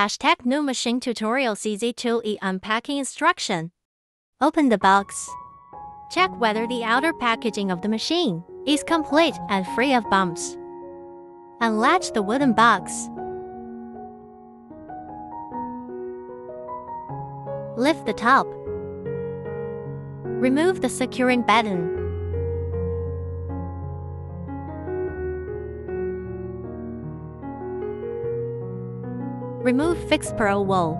hashtag new machine tutorial CZ2E unpacking instruction. Open the box. Check whether the outer packaging of the machine is complete and free of bumps. Unlatch the wooden box. Lift the top. Remove the securing button. Remove fixed pearl wool.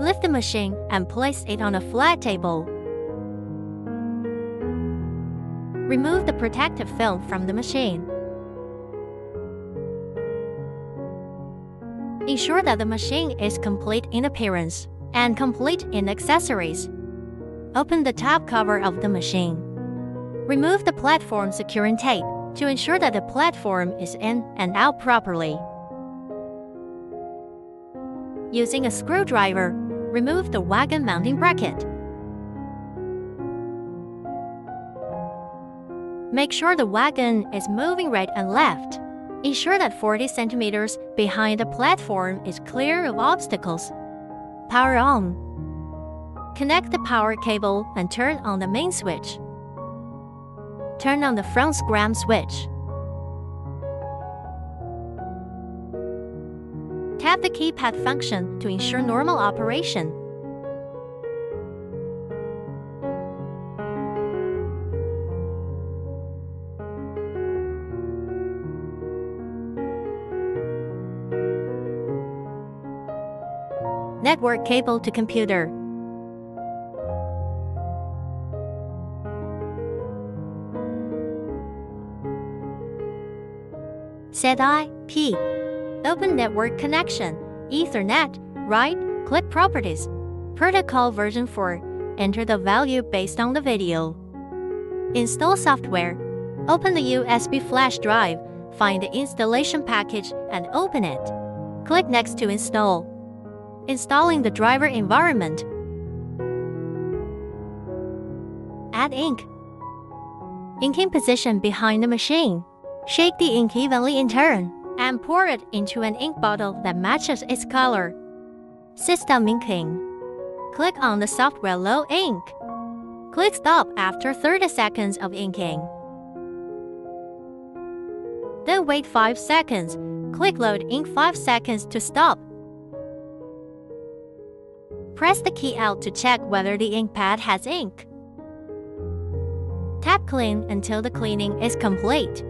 Lift the machine and place it on a flat table. Remove the protective film from the machine. Ensure that the machine is complete in appearance and complete in accessories. Open the top cover of the machine. Remove the platform securing tape to ensure that the platform is in and out properly. Using a screwdriver, remove the wagon mounting bracket. Make sure the wagon is moving right and left. Ensure that 40 centimeters behind the platform is clear of obstacles. Power on. Connect the power cable and turn on the main switch. Turn on the front scram switch. Tap the keypad function to ensure normal operation. Network cable to computer. Set IP. Open network connection. Ethernet. Right click Properties. Protocol version 4. Enter the value based on the video. Install software. Open the USB flash drive. Find the installation package and open it. Click Next to install. Installing the driver environment. Add ink. Inking position behind the machine. Shake the ink evenly in turn and pour it into an ink bottle that matches its color. System inking. Click on the software Load Ink. Click Stop after 30 seconds of inking. Then wait 5 seconds. Click Load Ink 5 seconds to stop. Press the key out to check whether the ink pad has ink. Tap Clean until the cleaning is complete.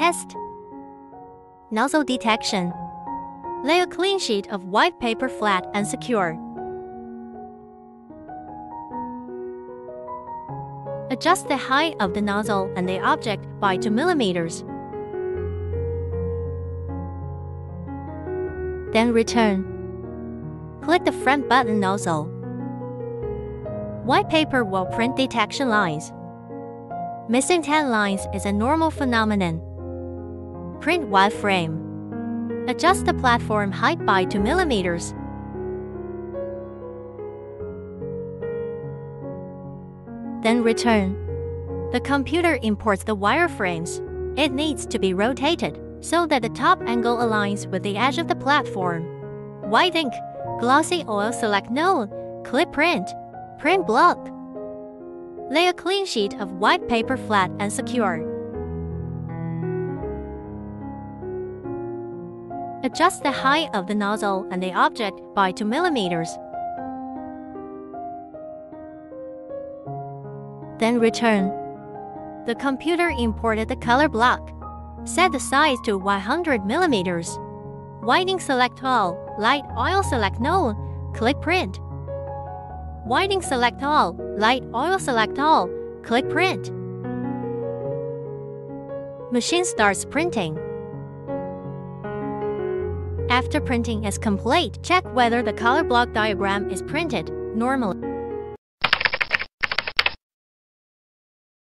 Test Nozzle detection. Lay a clean sheet of white paper flat and secure. Adjust the height of the nozzle and the object by 2 millimeters. Then return. Click the front button nozzle. White paper will print detection lines. Missing 10 lines is a normal phenomenon. Print white frame. Adjust the platform height by 2 millimeters. Then return. The computer imports the wireframes. It needs to be rotated so that the top angle aligns with the edge of the platform. White ink, glossy oil select no, clip print, print block. Lay a clean sheet of white paper flat and secure. Adjust the height of the nozzle and the object by 2 millimeters. Then return. The computer imported the color block. Set the size to 100 millimeters. Whiting select all, light oil select no, click print. Whiting select all, light oil select all, click print. Machine starts printing. After printing is complete, check whether the color block diagram is printed normally.